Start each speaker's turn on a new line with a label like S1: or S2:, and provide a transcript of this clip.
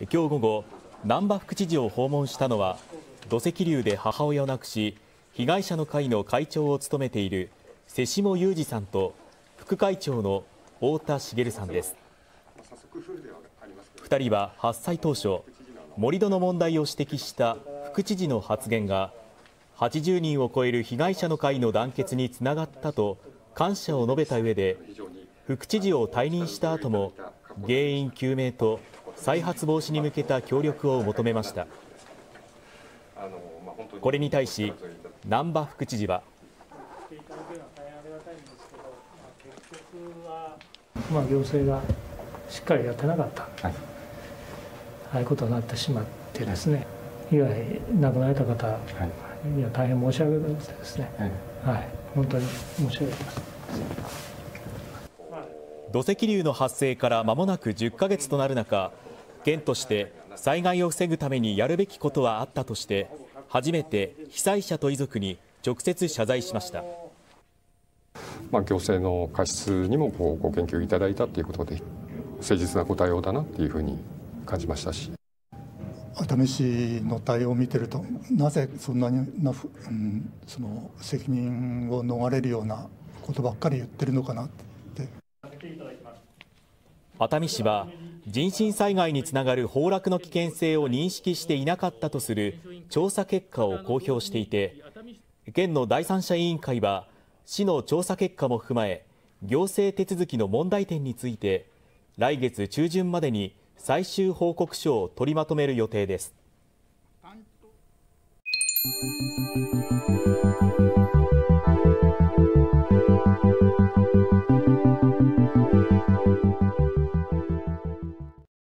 S1: 今日午後難波副知事を訪問したのは土石流で母親を亡くし被害者の会の会長を務めている瀬下雄二さんと副会長の太田茂さんです。2人は発災当初盛り土の問題を指摘した副知事の発言が80人を超える被害者の会の団結につながったと感謝を述べた上で副知事を退任した後も原因究明と再発防止に向けた協力を求めました。これに対し難波副知事は。
S2: まあ、行政がしっかりやってなかった、はい、ああいうことになってしまってですね、被害亡くなられた方、はい、いや大変申し訳ございませんですね、はい、はい、本当に申し訳。
S1: 土石流の発生から間もなく10ヶ月となる中、県として災害を防ぐためにやるべきことはあったとして、初めて被災者と遺族に直接謝罪しました。
S3: まあ、行政の過失にもこうご研究いただいたということで誠実なご対応だなっていうふうに感じましたし
S4: 熱海市の対応を見てるとなぜそんなにな、うん、その責任を逃れるようなことばっかり言ってるのかなって
S1: 熱海市は人身災害につながる崩落の危険性を認識していなかったとする調査結果を公表していて県の第三者委員会は市の調査結果も踏まえ行政手続きの問題点について来月中旬までに最終報告書を取りまとめる予定です。